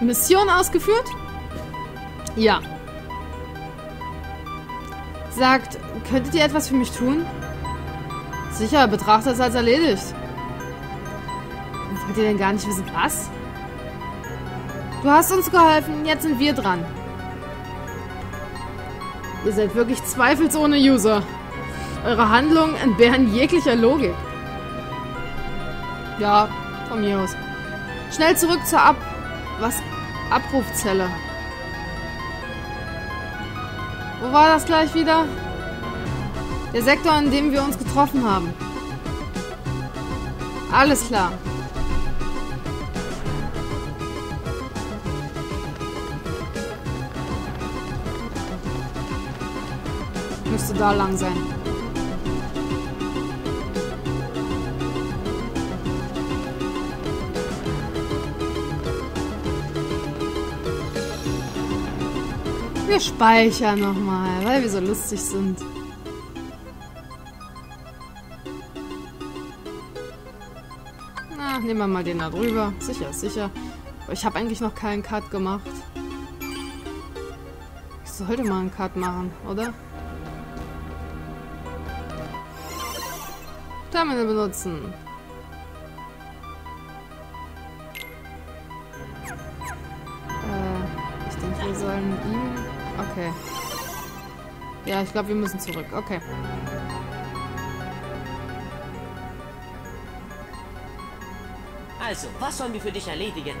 Mission ausgeführt? Ja. Sagt, könntet ihr etwas für mich tun? Sicher, betrachte es als erledigt. Wollt ihr denn gar nicht wissen, was? Du hast uns geholfen, jetzt sind wir dran. Ihr seid wirklich zweifelsohne User. Eure Handlungen entbehren jeglicher Logik. Ja, von mir aus. Schnell zurück zur Ab... Abrufzelle. Wo war das gleich wieder? Der Sektor, in dem wir uns getroffen haben. Alles klar. Müsste da lang sein. Wir speichern nochmal, weil wir so lustig sind. Na, nehmen wir mal den da drüber. Sicher, sicher. Aber ich habe eigentlich noch keinen Cut gemacht. Ich sollte mal einen Cut machen, oder? Terminal benutzen. Äh, ich denke, wir sollen ihm... Okay. Ja, ich glaube, wir müssen zurück. Okay. Also, was sollen wir für dich erledigen?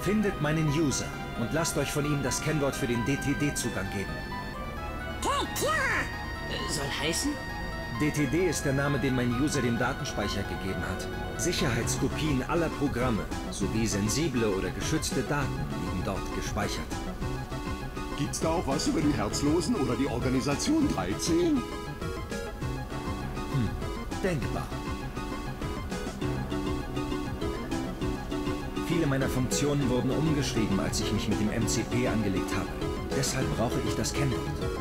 Findet meinen User und lasst euch von ihm das Kennwort für den DTD-Zugang geben. Äh, soll heißen? DTD ist der Name, den mein User dem Datenspeicher gegeben hat. Sicherheitskopien aller Programme sowie sensible oder geschützte Daten liegen dort gespeichert. Gibt's da auch was über die Herzlosen oder die Organisation 13? Denkbar. Viele meiner Funktionen wurden umgeschrieben, als ich mich mit dem MCP angelegt habe. Deshalb brauche ich das Kennwort.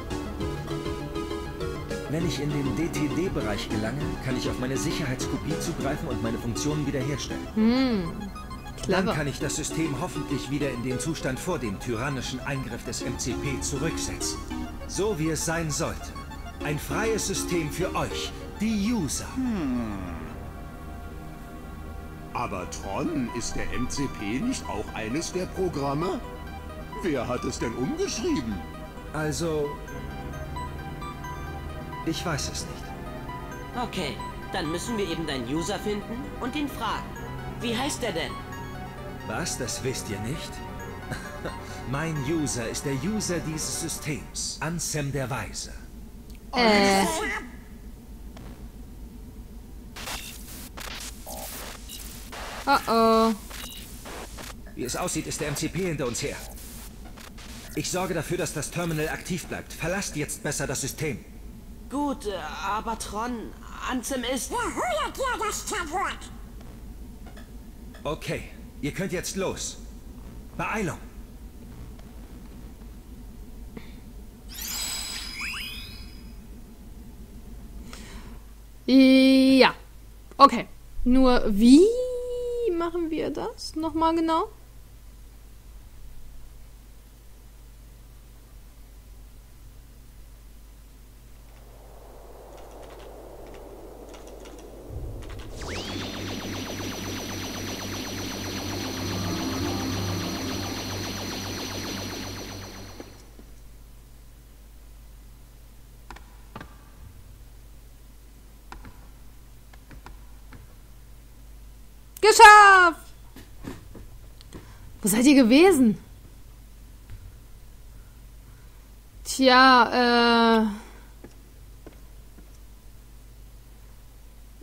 Wenn ich in den DTD-Bereich gelange, kann ich auf meine Sicherheitskopie zugreifen und meine Funktionen wiederherstellen. Dann Clever. kann ich das System hoffentlich wieder in den Zustand vor dem tyrannischen Eingriff des MCP zurücksetzen. So wie es sein sollte. Ein freies System für euch, die User. Aber Tron, ist der MCP nicht auch eines der Programme? Wer hat es denn umgeschrieben? Also... Ich weiß es nicht. Okay, dann müssen wir eben deinen User finden und ihn fragen. Wie heißt er denn? Was, das wisst ihr nicht? mein User ist der User dieses Systems, Ansem der Weise. Äh. Oh oh. Wie es aussieht, ist der MCP hinter uns her. Ich sorge dafür, dass das Terminal aktiv bleibt. Verlasst jetzt besser das System. Gut, äh, aber Tron, Ansem ist... Okay, ihr könnt jetzt los. Beeilung! Ja. Okay. Nur wie machen wir das nochmal genau? Geschafft! Wo seid ihr gewesen? Tja, äh.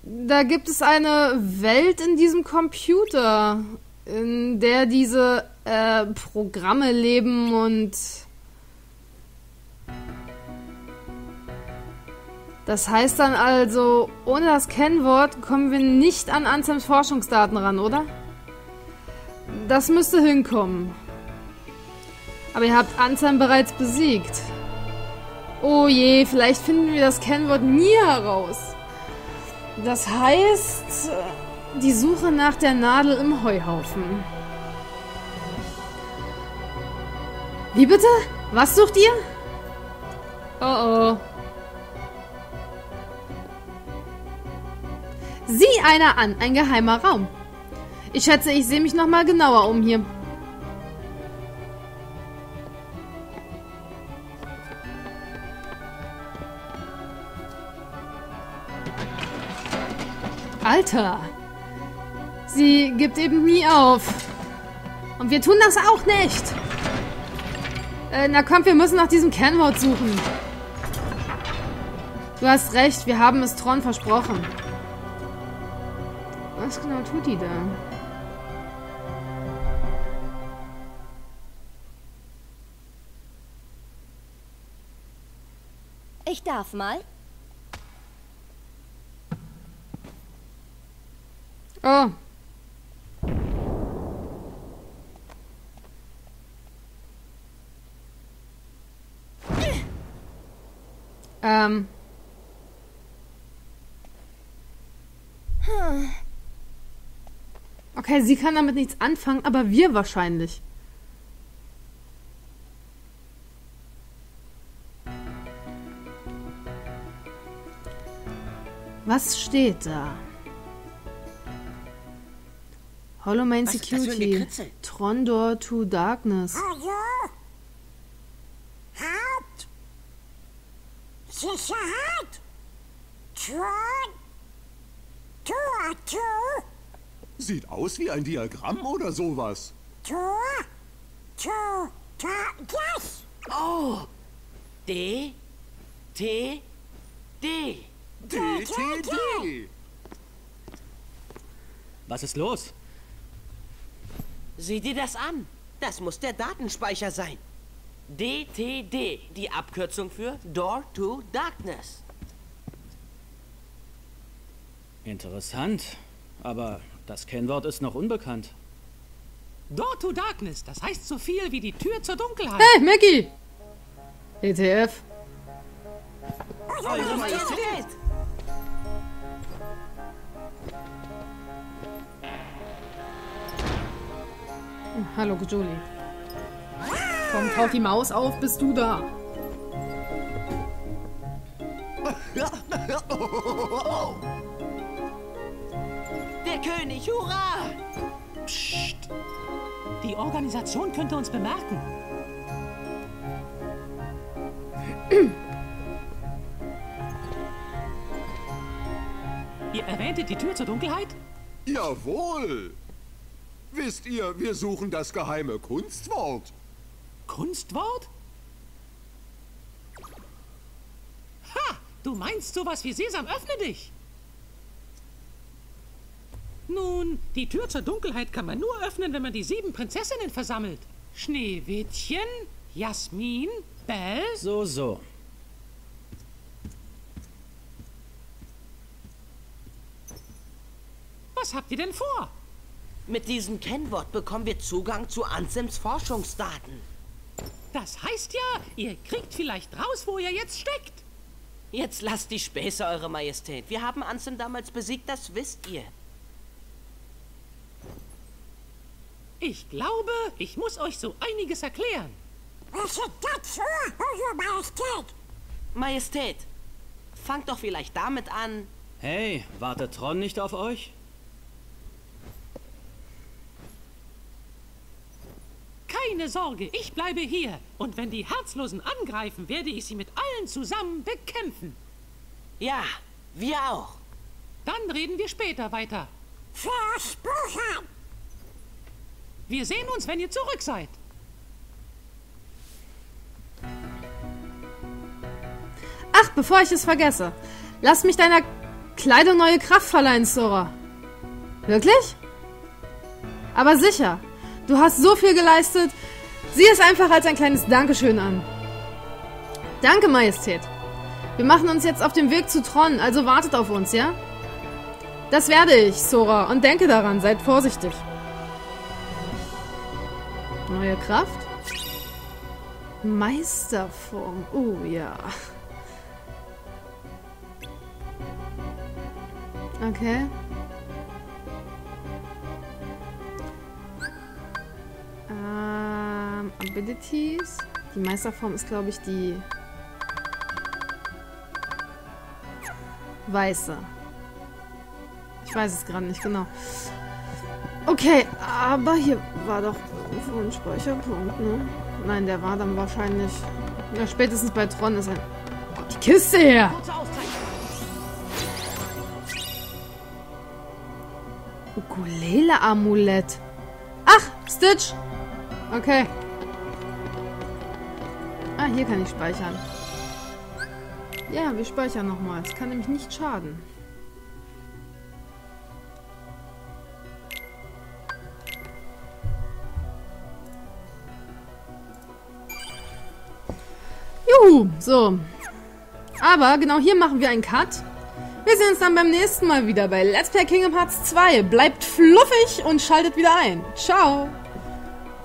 Da gibt es eine Welt in diesem Computer, in der diese äh, Programme leben und. Das heißt dann also, ohne das Kennwort kommen wir nicht an Anselms Forschungsdaten ran, oder? Das müsste hinkommen. Aber ihr habt Anselm bereits besiegt. Oh je, vielleicht finden wir das Kennwort nie heraus. Das heißt... die Suche nach der Nadel im Heuhaufen. Wie bitte? Was sucht ihr? Oh oh. Sieh einer an, ein geheimer Raum. Ich schätze, ich sehe mich nochmal genauer um hier. Alter. Sie gibt eben nie auf. Und wir tun das auch nicht. Äh, na komm, wir müssen nach diesem Kennwort suchen. Du hast recht, wir haben es Tron versprochen. Was genau tut die da? Ich darf mal. Oh. Ähm. Okay, sie kann damit nichts anfangen, aber wir wahrscheinlich. Was steht da? Hollow Main Security. Trondor to Darkness. Hallo? Haupt? Sicherheit? Tron? Tor, Tor, Sieht aus wie ein Diagramm oder sowas. Tor, Tor, Tor, das! Oh! D, T, D. Was ist los? Sieh dir das an. Das muss der Datenspeicher sein. DTD, die Abkürzung für Door to Darkness. Interessant. Aber das Kennwort ist noch unbekannt. Door to Darkness, das heißt so viel wie die Tür zur Dunkelheit. Hey, Mickey! ETF. Eure Majestät! Hallo, Julie. Komm, tauch die Maus auf, bist du da. Der König, hurra! Psst. Die Organisation könnte uns bemerken. Ihr erwähntet die Tür zur Dunkelheit? Jawohl. Wisst ihr, wir suchen das geheime Kunstwort. Kunstwort? Ha! Du meinst sowas wie Sesam, öffne dich! Nun, die Tür zur Dunkelheit kann man nur öffnen, wenn man die sieben Prinzessinnen versammelt. Schneewittchen, Jasmin, Belle. So, so. Was habt ihr denn vor? Mit diesem Kennwort bekommen wir Zugang zu Ansems Forschungsdaten. Das heißt ja, ihr kriegt vielleicht raus, wo ihr jetzt steckt. Jetzt lasst die Späße, Eure Majestät. Wir haben Ansem damals besiegt, das wisst ihr. Ich glaube, ich muss euch so einiges erklären. Was ist das für, Eure Majestät? Majestät, fangt doch vielleicht damit an. Hey, wartet Tron nicht auf euch? Keine Sorge, ich bleibe hier. Und wenn die Herzlosen angreifen, werde ich sie mit allen zusammen bekämpfen. Ja, wir auch. Dann reden wir später weiter. Versprochen! Wir sehen uns, wenn ihr zurück seid. Ach, bevor ich es vergesse. Lass mich deiner Kleidung neue Kraft verleihen, Sora. Wirklich? Aber sicher. Du hast so viel geleistet. Sieh es einfach als ein kleines Dankeschön an. Danke, Majestät. Wir machen uns jetzt auf den Weg zu Tron, also wartet auf uns, ja? Das werde ich, Sora, und denke daran, seid vorsichtig. Neue Kraft? Meisterform. Oh ja. Okay. Ähm, Abilities. Die Meisterform ist, glaube ich, die weiße. Ich weiß es gerade nicht genau. Okay, aber hier war doch irgendwo ein Speicherpunkt, ne? Nein, der war dann wahrscheinlich... Ja, spätestens bei Tron ist ein... Oh Gott, die Kiste her! Ukulele-Amulett. Ach, Stitch. Okay. Ah, hier kann ich speichern. Ja, wir speichern nochmal. Es kann nämlich nicht schaden. Juhu, so. Aber genau hier machen wir einen Cut. Wir sehen uns dann beim nächsten Mal wieder bei Let's Play Kingdom Hearts 2. Bleibt fluffig und schaltet wieder ein. Ciao!